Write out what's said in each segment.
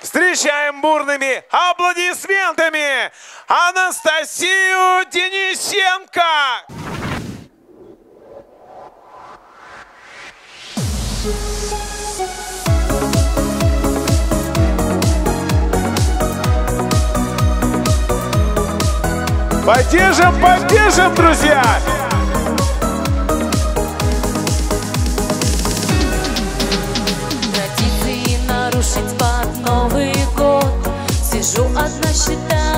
Встречаем бурными аплодисментами Анастасию Денисенко! Поддержим, поддержим, друзья! Одна, считаю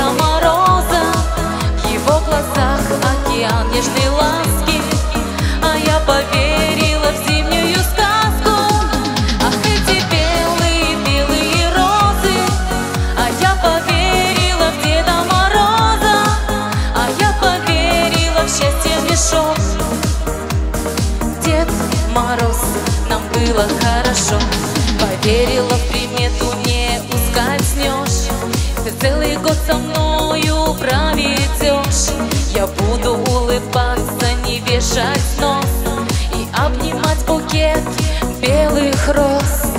Деда Мороза. В его глазах океан нежной ласки. А я поверила в зимнюю сказку. Ах, эти белые-белые розы. А я поверила в Деда Мороза. А я поверила в счастье мешок. Дед Мороз, нам было хорошо. Поверила в примету, не ускользнешь. Ты целый год со нос И обнимать букет белых роз.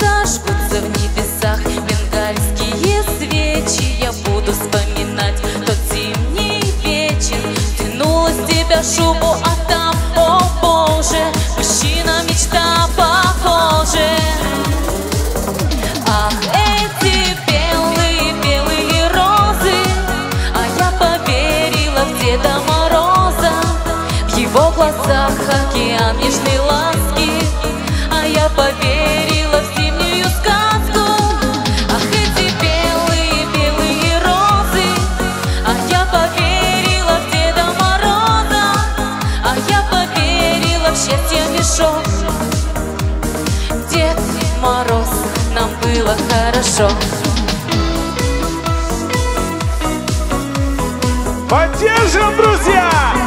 Зажгутся в небесах бенгальские свечи. Я буду вспоминать тот зимний вечер. С тебя шубу, а там, о боже Мужчина, мечта глазах океан нежной ласки А я поверила в зимнюю сказку. Ах, эти белые-белые розы А я поверила в Деда Мороза А я поверила в счастье мешок. Дед Мороз, нам было хорошо. Поддержим, друзья!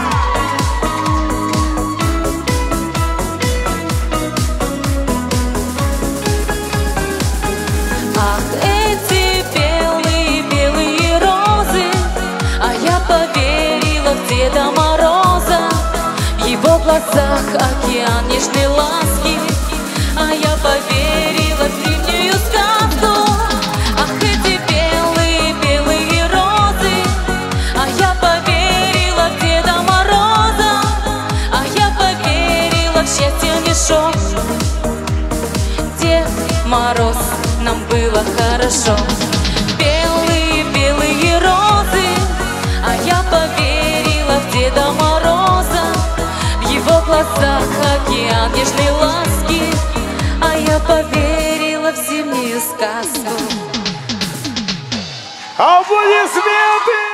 В счастье мешок Дед Мороз, нам было хорошо. Белые-белые розы А я поверила в Деда Мороза. В его глазах океан нежной ласки А я поверила в зимнюю сказку. Аплодисменты!